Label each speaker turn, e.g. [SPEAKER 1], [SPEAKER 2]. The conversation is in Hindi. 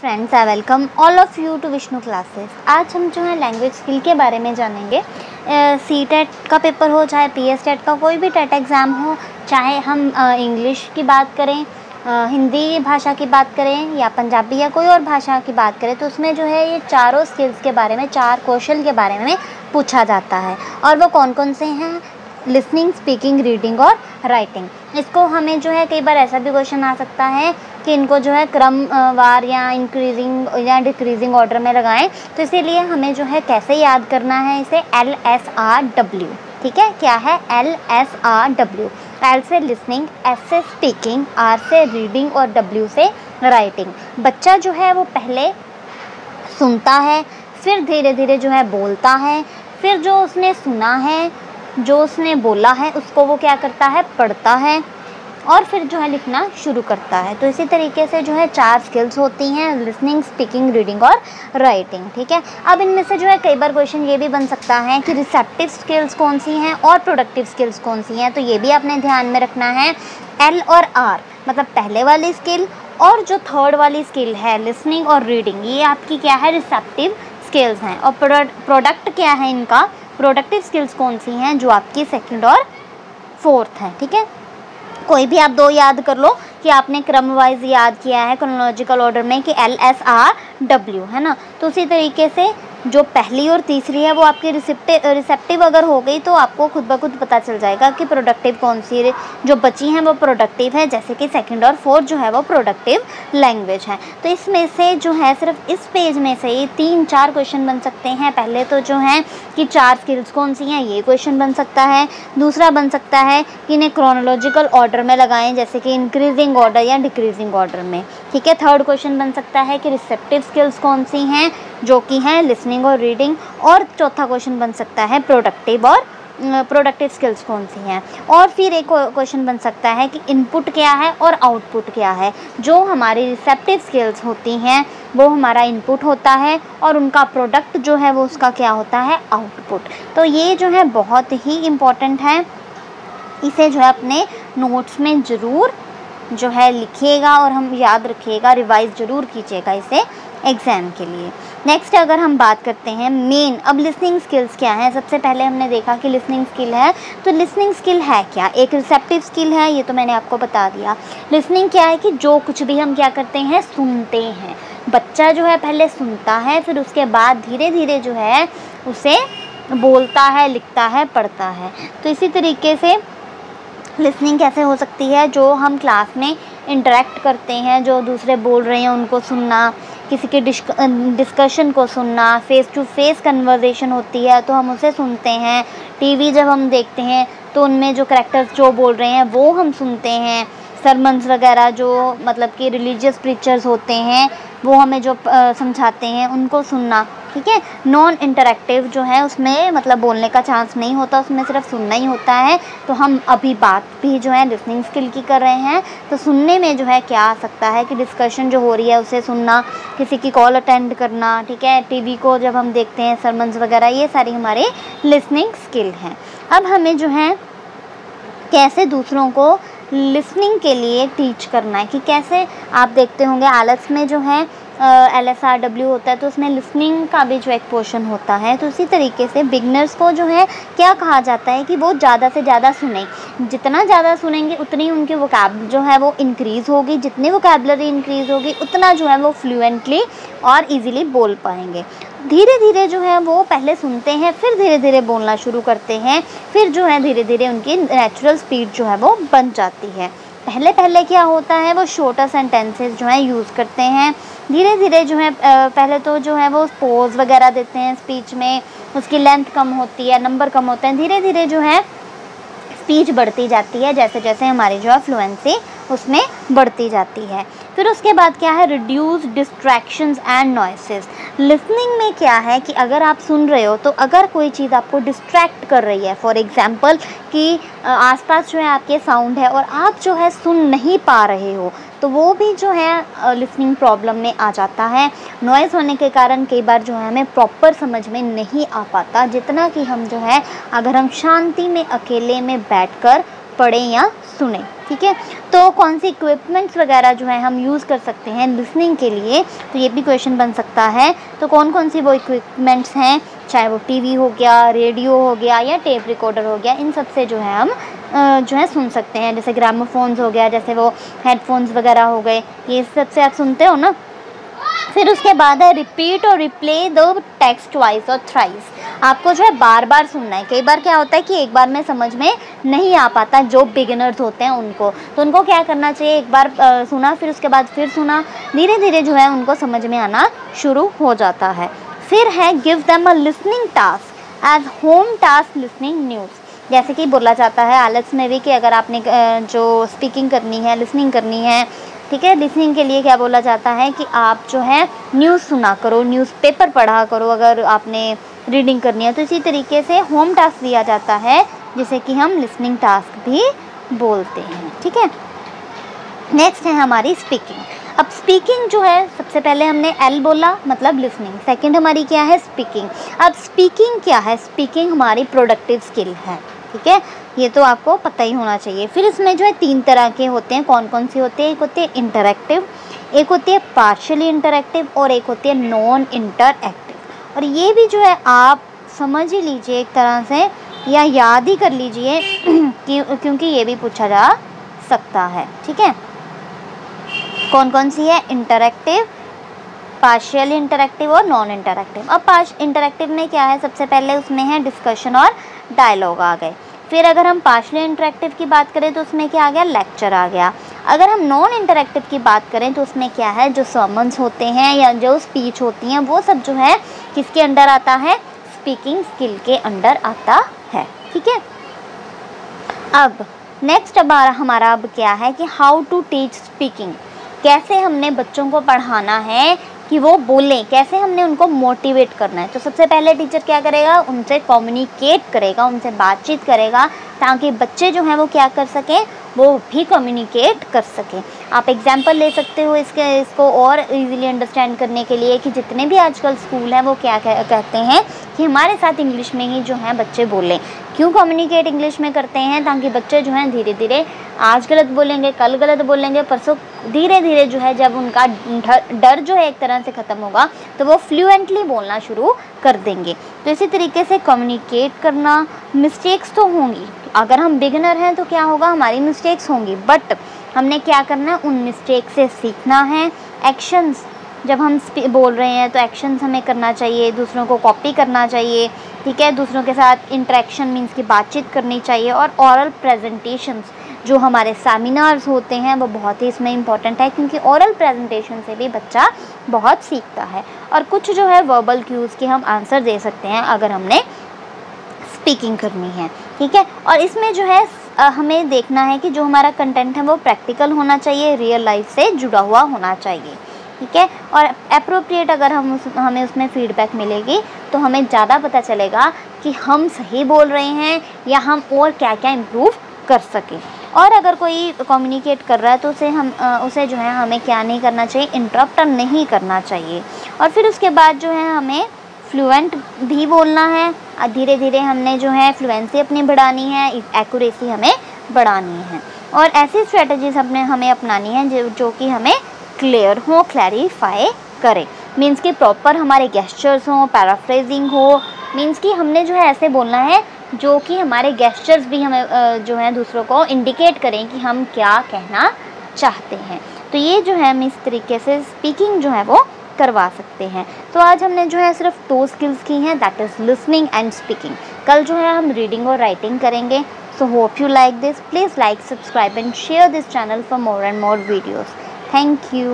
[SPEAKER 1] Friends I welcome all of you to Vishnu classes आज हम जो है लैंग्वेज स्किल के बारे में जानेंगे। सी टेट का पेपर हो, चाहे पी एस टेट का, कोई भी टेट एग्ज़ाम हो, चाहे हम इंग्लिश की बात करें हिंदी भाषा की बात करें, या पंजाबी या कोई और भाषा की बात करें तो उसमें जो है ये चारों स्किल्स के बारे में, चार कौशल के बारे में पूछा जाता है। और वो कौन कौन से हैं? लिसनिंग स्पीकिंग रीडिंग और राइटिंग इसको हमें जो है कई बार ऐसा भी क्वेश्चन आ सकता है कि इनको जो है क्रम वार या इंक्रीजिंग या डिक्रीजिंग ऑर्डर में लगाएँ। तो इसीलिए हमें जो है कैसे याद करना है इसे? एल एस आर डब्ल्यू ठीक है? क्या है? L S R W L से लिसनिंग एस से स्पीकिंग आर से रीडिंग और डब्ल्यू से राइटिंग बच्चा जो है वो पहले सुनता है, फिर धीरे धीरे जो है बोलता है, फिर जो उसने सुना है, जो उसने बोला है, उसको वो क्या करता है? पढ़ता है। और फिर जो है लिखना शुरू करता है। तो इसी तरीके से जो है चार स्किल्स होती हैं लिसनिंग स्पीकिंग रीडिंग और राइटिंग ठीक है? अब इनमें से जो है कई बार क्वेश्चन ये भी बन सकता है कि रिसेप्टिव स्किल्स कौन सी हैं और प्रोडक्टिव स्किल्स कौन सी हैं तो ये भी आपने ध्यान में रखना है। एल और आर मतलब पहले वाली स्किल और जो थर्ड वाली स्किल है लिसनिंग और रीडिंग ये आपकी क्या है? रिसेप्टिव स्किल्स हैं। और प्रोडक्ट क्या है इनका? प्रोडक्टिव स्किल्स कौन सी हैं? जो आपकी सेकंड और फोर्थ है, ठीक है? कोई भी आप दो याद कर लो कि आपने क्रम वाइज याद किया है क्रोनोलॉजिकल ऑर्डर में कि एल एस आर डब्ल्यू है ना? तो उसी तरीके से जो पहली और तीसरी है, वो आपकी रिसेप्टिव रिसेप्टिव अगर हो गई तो आपको खुद ब खुद पता चल जाएगा कि प्रोडक्टिव कौन सी जो बची हैं वो प्रोडक्टिव है, जैसे कि सेकंड और फोर्थ जो है वो प्रोडक्टिव लैंग्वेज है। तो इसमें से जो है, सिर्फ़ इस पेज में से ही तीन, चार क्वेश्चन बन सकते हैं। पहले तो जो है कि चार स्किल्स कौन सी हैं, ये क्वेश्चन बन सकता है। दूसरा बन सकता है कि इन्हें क्रोनोलॉजिकल ऑर्डर में लगाएँ, जैसे कि इंक्रीजिंग ऑर्डर या डिक्रीजिंग ऑर्डर में। ठीक है थर्ड क्वेश्चन बन सकता है कि रिसेप्टिव स्किल्स कौन सी हैं जो कि हैं लिसनिंग और रीडिंग और चौथा क्वेश्चन बन सकता है प्रोडक्टिव और प्रोडक्टिव स्किल्स कौन सी हैं? और फिर एक क्वेश्चन बन सकता है कि इनपुट क्या है और आउटपुट क्या है? जो हमारी रिसेप्टिव स्किल्स होती हैं, वो हमारा इनपुट होता है और उनका प्रोडक्ट जो है, वो उसका क्या होता है? आउटपुट तो ये जो है, बहुत ही इंपॉर्टेंट है। इसे जो है, अपने नोट्स में ज़रूर जो है, लिखिएगा और हम याद रखिएगा रिवाइज ज़रूर कीजिएगा इसे एग्ज़ाम के लिए। नेक्स्ट अगर हम बात करते हैं मेन अब लिसनिंग स्किल्स क्या हैं? सबसे पहले हमने देखा कि लिसनिंग स्किल है तो लिसनिंग स्किल है क्या? एक रिसेप्टिव स्किल है, ये तो मैंने आपको बता दिया। लिसनिंग क्या है कि जो कुछ भी हम क्या करते हैं, सुनते हैं। बच्चा जो है, पहले सुनता है, फिर उसके बाद धीरे धीरे जो है, उसे बोलता है, लिखता है, पढ़ता है। तो इसी तरीके से लिसनिंग कैसे हो सकती है? जो हम क्लास में इंटरेक्ट करते हैं, जो दूसरे बोल रहे हैं, उनको सुनना किसी के डिस्कशन को सुनना फेस टू फेस कन्वर्जेशन होती है तो हम उसे सुनते हैं। टीवी जब हम देखते हैं तो उनमें जो करेक्टर्स जो बोल रहे हैं, वो हम सुनते हैं। सरमन्स वगैरह जो मतलब कि रिलीजियस प्रीचर्स होते हैं, वो हमें जो समझाते हैं, उनको सुनना। ठीक है? नॉन इंटरेक्टिव जो है उसमें मतलब बोलने का चांस नहीं होता, उसमें सिर्फ़ सुनना ही होता है। तो हम अभी बात भी जो है लिसनिंग स्किल की कर रहे हैं। तो सुनने में जो है क्या आ सकता है कि डिस्कशन जो हो रही है उसे सुनना, किसी की कॉल अटेंड करना, ठीक है? टीवी को जब हम देखते हैं सरमन्स वगैरह, ये सारी हमारे लिसनिंग स्किल हैं। अब हमें जो है कैसे दूसरों को लिसनिंग के लिए टीच करना है कि कैसे आप देखते होंगे, आलस में जो है एल एस आर डब्ल्यू होता है तो उसमें लिसनिंग का भी जो एक पोर्शन होता है तो उसी तरीके से बिगनर्स को जो है, क्या कहा जाता है कि वो ज़्यादा से ज़्यादा सुने। जितना ज़्यादा सुनेंगे, उतनी उनकी वोकैब जो है वो इंक्रीज़ होगी। जितनी वोकेबलरी इंक्रीज़ होगी, उतना जो है वो फ्लुएंटली और ईज़िली बोल पाएँगे। धीरे धीरे जो है वो पहले सुनते हैं, फिर धीरे धीरे बोलना शुरू करते हैं, फिर जो है धीरे धीरे उनकी नेचुरल स्पीड जो है वो बन जाती है। पहले पहले क्या होता है, वो शॉर्टर सेंटेंसेस जो हैं यूज़ करते हैं। धीरे धीरे जो है पहले तो जो है वो पोज वगैरह देते हैं स्पीच में, उसकी लेंथ कम होती है नंबर कम होते हैं। धीरे धीरे जो है स्पीच बढ़ती जाती है जैसे जैसे हमारी जो है फ्लुएंसी उसमें बढ़ती जाती है। फिर उसके बाद क्या है reduce distractions and noises listening में क्या है कि अगर आप सुन रहे हो तो अगर कोई चीज़ आपको डिस्ट्रैक्ट कर रही है फॉर एग्ज़ाम्पल कि आसपास जो है आपके साउंड है और आप जो है सुन नहीं पा रहे हो तो वो भी जो है लिसनिंग प्रॉब्लम में आ जाता है। नॉइज़ होने के कारण कई बार जो है हमें प्रॉपर समझ में नहीं आ पाता, जितना कि हम जो है, अगर हम शांति में अकेले में बैठकर पढ़ें या सुने, ठीक है? तो कौन सी इक्विपमेंट्स वगैरह जो है हम यूज़ कर सकते हैं लिसनिंग के लिए? तो ये भी क्वेश्चन बन सकता है। तो कौन कौन सी वो इक्विपमेंट्स हैं? चाहे वो टीवी हो गया रेडियो हो गया या टेप रिकॉर्डर हो गया, इन सबसे जो है हम जो है सुन सकते हैं। जैसे ग्रामोफोन्स हो गया, जैसे वो हेडफोन्स वगैरह हो गए, ये सबसे आप सुनते हो ना? फिर उसके बाद है रिपीट और रिप्ले दो टेक्स्ट ट्वाइस और थ्राइस आपको जो है बार बार सुनना है। कई बार क्या होता है कि एक बार में समझ में नहीं आ पाता जो बिगिनर्स होते हैं उनको। तो उनको क्या करना चाहिए? एक बार आ, सुना फिर उसके बाद फिर सुना। धीरे धीरे जो है उनको समझ में आना शुरू हो जाता है। फिर है give them a listening task as home task listening news जैसे कि बोला जाता है आलस में भी कि अगर आपने जो स्पीकिंग करनी है लिसनिंग करनी है ठीक है? लिसनिंग के लिए क्या बोला जाता है कि आप जो है न्यूज़ सुना करो न्यूज़पेपर पढ़ा करो, अगर आपने रीडिंग करनी है तो इसी तरीके से होम टास्क दिया जाता है, जिसे कि हम लिसनिंग टास्क भी बोलते हैं, ठीक है? नेक्स्ट है हमारी स्पीकिंग अब स्पीकिंग जो है, सबसे पहले हमने एल बोला मतलब लिसनिंग सेकंड हमारी क्या है? स्पीकिंग अब स्पीकिंग क्या है? स्पीकिंग हमारी प्रोडक्टिव स्किल है, ठीक है? ये तो आपको पता ही होना चाहिए। फिर इसमें जो है तीन तरह के होते हैं। कौन कौन से होते हैं? एक होते हैं इंटरेक्टिव एक होती है पार्शली इंटरेक्टिव और एक होती है नॉन इंटरएक्टिव और ये भी जो है आप समझ ही लीजिए एक तरह से या याद ही कर लीजिए क्योंकि ये भी पूछा जा सकता है। ठीक है? कौन कौन सी है? इंटरेक्टिव पार्शियल इंटरेक्टिव और नॉन इंटरेक्टिव अब पार्श इंटरेक्टिव में क्या है? सबसे पहले उसमें है डिस्कशन और डायलॉग आ गए। फिर अगर हम पार्शियल इंटरेक्टिव की बात करें तो उसमें क्या आ गया? लेक्चर आ गया। अगर हम नॉन इंटरेक्टिव की बात करें तो उसमें क्या है? जो सर्मन्स होते हैं या जो स्पीच होती हैं, वो सब जो है, किसके अंडर आता है? स्पीकिंग स्किल के अंडर आता है। ठीक है? अब नेक्स्ट अब हमारा अब क्या है कि हाउ टू टीच स्पीकिंग कैसे हमने बच्चों को पढ़ाना है? कि वो बोलें कैसे हमने उनको मोटिवेट करना है? तो सबसे पहले टीचर क्या करेगा? उनसे कम्युनिकेट करेगा उनसे बातचीत करेगा ताकि बच्चे जो हैं वो क्या कर सकें? वो भी कम्युनिकेट कर सकें। आप एग्ज़ाम्पल ले सकते हो इसके इसको और इजीली अंडरस्टैंड करने के लिए कि जितने भी आजकल स्कूल हैं वो क्या कह, कहते हैं? कि हमारे साथ इंग्लिश में ही जो है बच्चे बोलें। क्यों कम्युनिकेट इंग्लिश में करते हैं? ताकि बच्चे जो हैं धीरे धीरे आज गलत बोलेंगे, कल गलत बोलेंगे, परसों धीरे धीरे जो है जब उनका डर जो है एक तरह से ख़त्म होगा तो वो फ्लुएंटली बोलना शुरू कर देंगे। तो इसी तरीके से कम्युनिकेट करना मिस्टेक्स तो होंगी। अगर हम बिगनर हैं तो क्या होगा? हमारी मिस्टेक्स होंगी। बट हमने क्या करना है? उन मिस्टेक से सीखना है। एक्शंस जब हम बोल रहे हैं तो एक्शंस हमें करना चाहिए, दूसरों को कॉपी करना चाहिए, ठीक है? दूसरों के साथ इंटरेक्शन मीन्स की बातचीत करनी चाहिए और औरल प्रेजेंटेशंस जो हमारे सेमिनार्स होते हैं, वो बहुत ही इसमें इंपॉर्टेंट है क्योंकि औरल प्रेजेंटेशन से भी बच्चा बहुत सीखता है। और कुछ जो है वर्बल क्यूज़ के हम आंसर दे सकते हैं अगर हमने स्पीकिंग करनी है, ठीक है? और इसमें जो है हमें देखना है कि जो हमारा कंटेंट है, वो प्रैक्टिकल होना चाहिए रियल लाइफ से जुड़ा हुआ होना चाहिए। ठीक है? और अप्रोप्रिएट अगर हम उस, हमें उसमें फीडबैक मिलेगी तो हमें ज़्यादा पता चलेगा कि हम सही बोल रहे हैं या हम और क्या क्या इम्प्रूव कर सकें। और अगर कोई कम्युनिकेट कर रहा है तो उसे हम उसे जो है हमें क्या नहीं करना चाहिए इंटरप्ट नहीं करना चाहिए। और फिर उसके बाद जो है हमें फ्लुएंट भी बोलना है। धीरे धीरे हमने जो है फ्लुएंसी अपनी बढ़ानी है एक्यूरेसी हमें बढ़ानी है। और ऐसी स्ट्रेटजीज अपने हमें अपनानी है, जो जो कि हमें क्लियर हो क्लैरिफाई करें। मीन्स कि प्रॉपर हमारे गेस्चर्स हों पैराफ्रेजिंग हो मीन्स कि हमने जो है ऐसे बोलना है, जो कि हमारे गेस्चर्स भी हमें जो है दूसरों को इंडिकेट करें कि हम क्या कहना चाहते हैं। तो ये जो है हम इस तरीके से स्पीकिंग जो है वो करवा सकते हैं। तो आज हमने जो है सिर्फ़ दो स्किल्स की हैं that is listening and speaking कल जो है हम रीडिंग और राइटिंग करेंगे। So hope you like this please like subscribe and share this channel for more and more videos thank you